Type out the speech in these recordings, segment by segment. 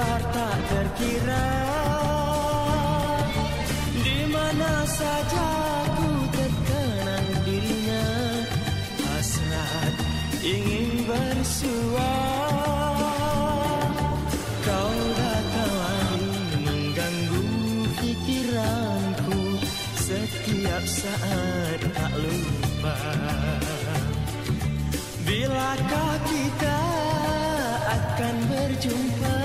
tersebar tak terkira? Di mana saja ku terkenang dirinya Hasrat ingin bersua Kau datang mengganggu pikiranku Setiap saat tak lupa. Bilakah kita akan berjumpa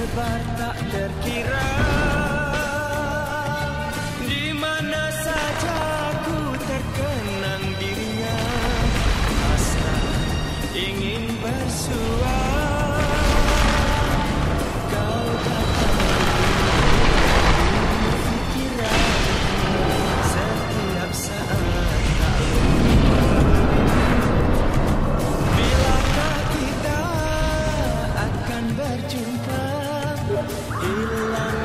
tersebar tak terkira di mana saja aku terkenang dirinya. Asal ingin bersuara in love.